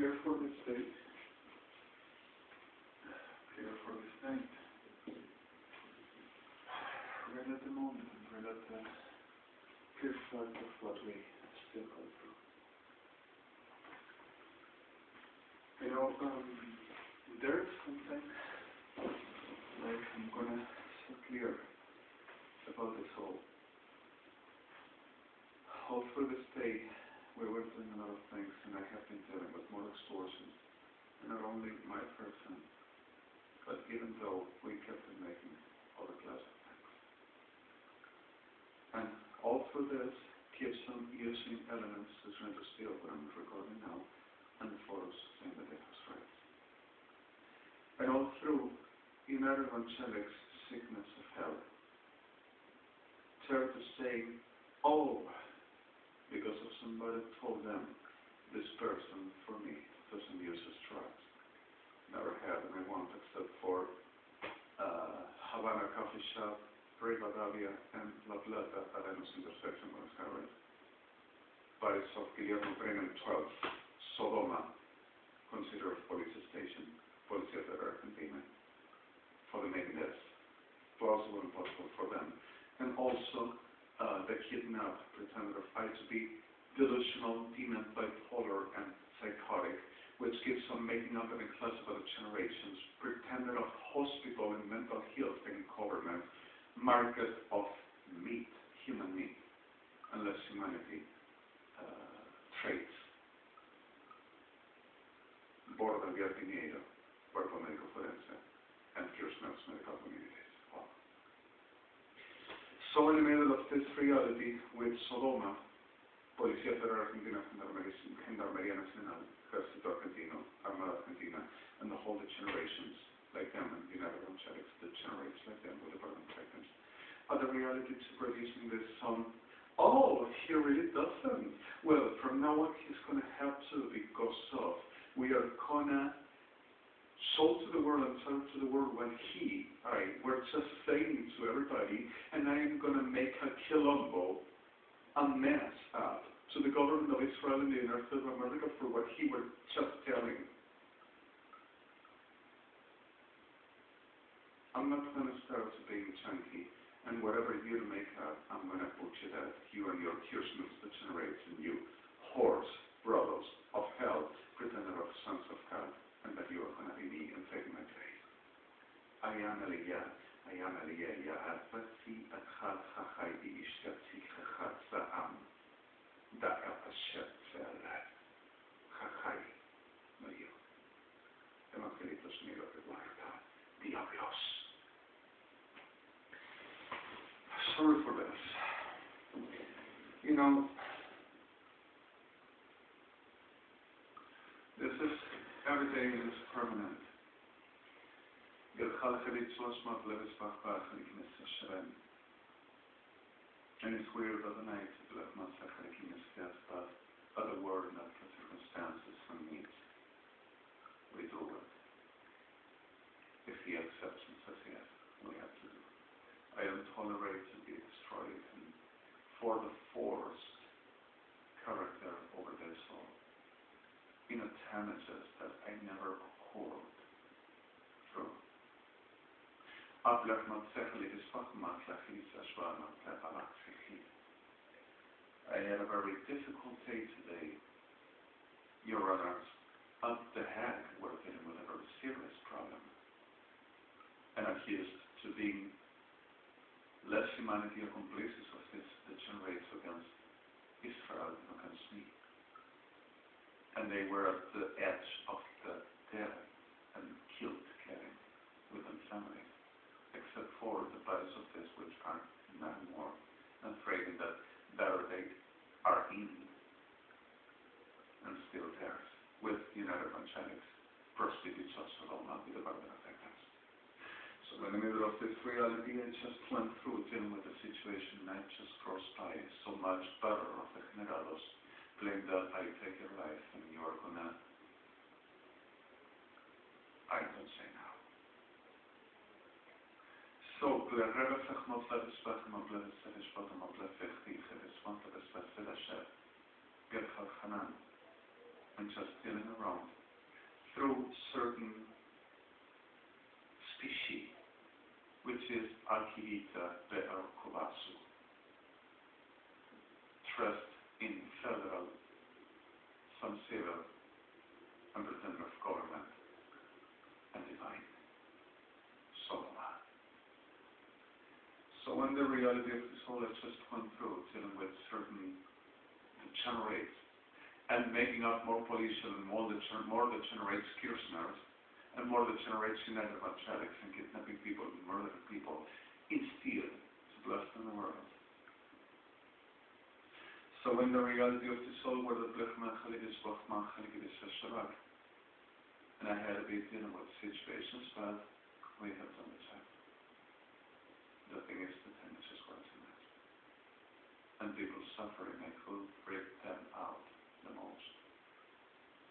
Here for the state. Here for the state. Right at the moment, right at the clear fact of what we still go through. You know, um, there's something like I'm gonna so clear about this whole. All through this day, we were doing a lot of things, and I have been dealing with more extortions. And not only my person, but even though we kept on making other class of things. And all through this keeps on using elements to try to steal what I'm recording now, and photos saying that it was right. And all through United Evangelic's sickness of hell, try to say, oh, because of somebody told them this person for me doesn't use his drugs. Never had any want except for uh, Havana Coffee Shop, Rivadavia, and La Plata at Enos intersection with Harvard. Paris of Guillermo Brennan 12, Sodoma, considered police station, Policía de Argentina, for the making this plausible and possible for them. And also kidnapped pretender of I to be delusional, demon, bipolar, and psychotic, which gives on making up an unclassified generations, pretender of hospital and mental health and government, market of meat, human meat, unless humanity uh, traits. Border via So in the middle of this reality with Sodoma, Policía Federal Argentina, Gendarmería Nacional, Ejército Argentino, Armada Argentina, and the whole the generations like them and United Evangelics that generates like them with the Burden Titans. Are the reality to producing this song? Oh, he really doesn't. Well, from now on he's gonna have to because of we are gonna show to the world and tell to the world when he, I, we're just saying to everybody, and I am gonna make a quilombo, a mess up to the government of Israel and the United States of America for what he was just telling. I'm not gonna start being chunky, and whatever you make up, I'm gonna put you that you and your Kirchners that generates in you, horse, brothers of hell, pretender of sons of God, and that you are gonna be me and take my place. I am Aliyah, I ya Afatsi Achad Chachai Ishtatsi Chachad Sa'am, Daka Pashat Sa'alat, Chachai, yo. Evangelitos mío de guarda, diablos. Sorry for this. You know, this is, everything is permanent. And it's weird that the night Sakhalikines death, but other the circumstances do it. If he accepts and says yes, we have to do. I don't tolerate to be destroyed and for the forced character over their soul. In a tanages that I never hold through. أبلغ ما تسهل إسفاق ما تلاقي سأشوار ما تلاقي I had a very difficult day today, Your Honors. Up the head, we're dealing with a very serious problem. And accused to being less humanity or complices of this that generates against Israel and against me. And they were at the edge of the death and killed Kevin with them family, except for the bodies of this which are not more afraid that they are in and still theirs with United Evangelics, prostitutes of Sodoma with the victims. So in the middle of this reality, I just went through dealing with the situation, and I just crossed by so much better of the generados, claim that I take your life and you are gonna, I don't say now. So, fechti, respect la respect la chef, Gerhard Hanan, and just dealing around. Through certain species, which is in federal, and of government, When the reality of the soul has just gone through, dealing with certain degenerates, and making up more pollution and more, degener- more degenerate Kirchners, and more that degenerate United Evangelics, and kidnapping people and murdering people, instill to blessed in the world. So in the reality of the soul were the Blechman Chaligis Bachman Chaligis Hashabak, and I had a be dealing with situations, but we have done the same. The thing is, the thing is just what it's And people suffering, will break them out the most.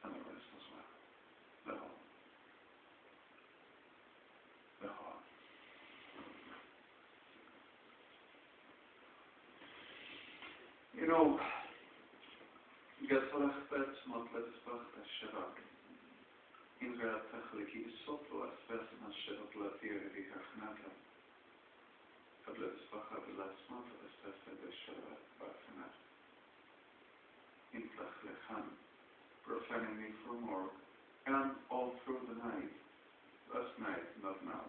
And the rest as well. The whole. The whole. You know, Gatzalach Bet, Motlet Spach, Shabbat. In der Technologie ist so viel, als wäre es nach der Shabbat, Bachanat. In Tlach Lechan, profaning me for more, and all through the night, last night, not now.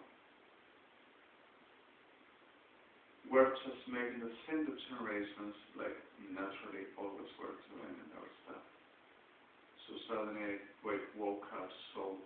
We're just making the same generations like naturally always were doing in our stuff. So suddenly we woke up so